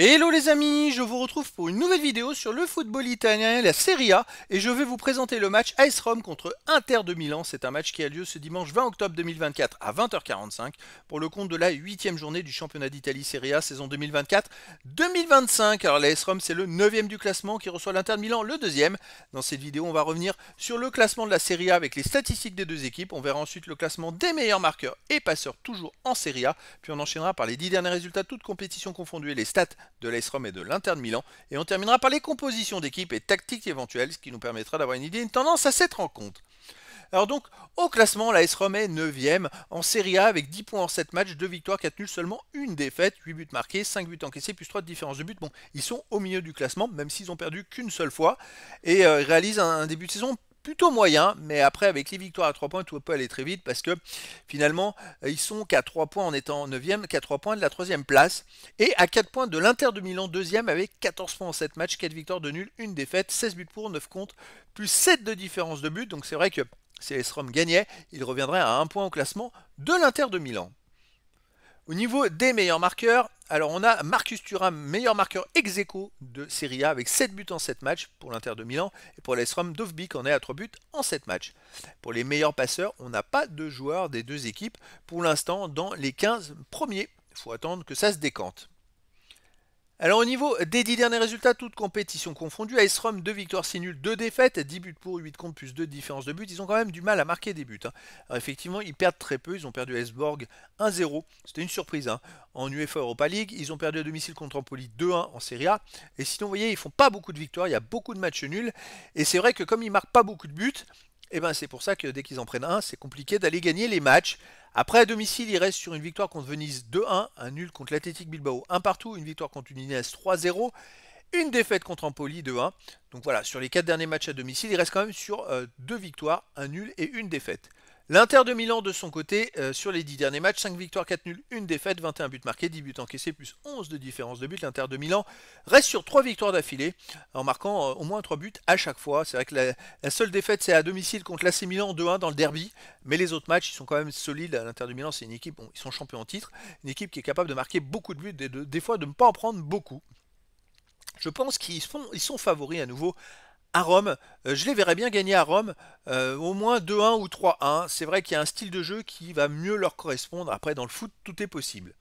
Hello les amis, je vous retrouve pour une nouvelle vidéo sur le football italien, la Serie A, et je vais vous présenter le match AS Rome contre Inter de Milan. C'est un match qui a lieu ce dimanche 20 octobre 2024 à 20h45 pour le compte de la huitième journée du championnat d'Italie Serie A saison 2024-2025. Alors l'AS Rome c'est le 9 du classement qui reçoit l'Inter de Milan le deuxième. Dans cette vidéo on va revenir sur le classement de la Serie A avec les statistiques des deux équipes. On verra ensuite le classement des meilleurs marqueurs et passeurs toujours en Serie A. Puis on enchaînera par les 10 derniers résultats toutes compétitions confondues et les stats de l'AS et de l'Inter de Milan. Et on terminera par les compositions d'équipe et tactiques éventuelles, ce qui nous permettra d'avoir une idée, une tendance à cette rencontre. Alors donc, au classement, la Rome est 9ème en Serie A avec 10 points en 7 matchs, 2 victoires, 4 nuls, seulement une défaite, 8 buts marqués, 5 buts encaissés, plus 3 de différence de but. Bon, ils sont au milieu du classement, même s'ils ont perdu qu'une seule fois, et euh, réalisent un, début de saison plutôt moyen, mais après avec les victoires à 3 points, tout peut aller très vite parce que finalement euh, ils sont qu'à 3 points en étant 9e, qu'à 3 points de la 3 place et à 4 points de l'Inter de Milan 2e avec 14 points en 7 matchs, 4 victoires de nul, 1 défaite, 16 buts pour, 9 contre, plus 7 de différence de but. Donc c'est vrai que si les Rome gagnait, il reviendrait à 1 point au classement de l'Inter de Milan. Au niveau des meilleurs marqueurs, alors on a Marcus Thuram, meilleur marqueur ex de Serie A avec 7 buts en 7 matchs pour l'Inter de Milan. Et pour l'AS Rome, Dovbik en est à 3 buts en 7 matchs. Pour les meilleurs passeurs, on n'a pas de joueurs des deux équipes pour l'instant dans les 15 premiers. Il faut attendre que ça se décante. Alors au niveau des 10 derniers résultats, toutes compétitions confondues, AS Rome 2 victoires 6 nuls, 2 défaites, 10 buts pour, 8 contre, plus 2 de différence de but. Ils ont quand même du mal à marquer des buts. Hein. Alors effectivement, ils perdent très peu. Ils ont perdu Esborg 1-0. C'était une surprise. Hein. En UEFA Europa League, ils ont perdu à domicile contre Empoli 2-1 en Serie A. Et sinon, vous voyez, ils font pas beaucoup de victoires. Il y a beaucoup de matchs nuls. Et c'est vrai que comme ils marquent pas beaucoup de buts, eh ben c'est pour ça que dès qu'ils en prennent un, c'est compliqué d'aller gagner les matchs. Après, à domicile, il reste sur une victoire contre Venise 2-1, un nul contre l'Athletic Bilbao 1 partout, une victoire contre Udinese 3-0, une défaite contre Empoli 2-1. Donc voilà, sur les 4 derniers matchs à domicile, il reste quand même sur 2 euh, victoires, un nul et une défaite. L'Inter de Milan de son côté, euh, sur les 10 derniers matchs, 5 victoires, 4 nuls, 1 défaite, 21 buts marqués, 10 buts encaissés, plus 11 de différence de but. L'Inter de Milan reste sur 3 victoires d'affilée, en marquant euh, au moins 3 buts à chaque fois. C'est vrai que la, seule défaite, c'est à domicile contre l'AC Milan 2-1 dans le derby, mais les autres matchs, ils sont quand même solides. L'Inter de Milan, c'est une équipe, ils sont champions en titre, une équipe qui est capable de marquer beaucoup de buts, des, des fois de ne pas en prendre beaucoup. Je pense qu'ils ils sont favoris à nouveau à Rome. Euh, je les verrais bien gagner à Rome, euh, au moins 2-1 ou 3-1. C'est vrai qu'il y a un style de jeu qui va mieux leur correspondre. Après, dans le foot, tout est possible.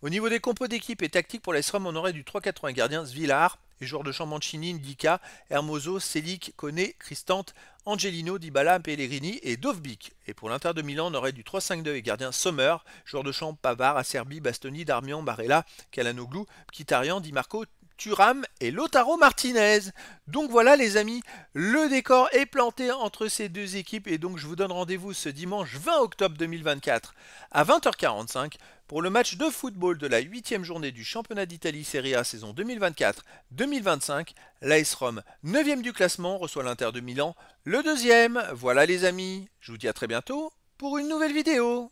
Au niveau des compos d'équipe et tactique pour la Rome, on aurait du 3-4-1 gardien Svillar, et joueurs de champ Mancini, Ndika, Hermoso, Selic, Kone, Cristante, Angelino, Dybala, Pellegrini et Dovbik. Et pour l'Inter de Milan, on aurait du 3-5-2 et gardien Sommer, joueur de champ Pavard, Acerbi, Bastoni, Darmian, Barella, Calanoglu, Kitarian, Di Marco, Turam et Lotaro Martinez. Donc voilà les amis, le décor est planté entre ces deux équipes et donc je vous donne rendez-vous ce dimanche 20 octobre 2024 à 20h45 pour le match de football de la 8 journée du championnat d'Italie Serie A saison 2024-2025. L'AS Rome, 9 du classement, reçoit l'Inter de Milan, le deuxième. Voilà les amis, je vous dis à très bientôt pour une nouvelle vidéo.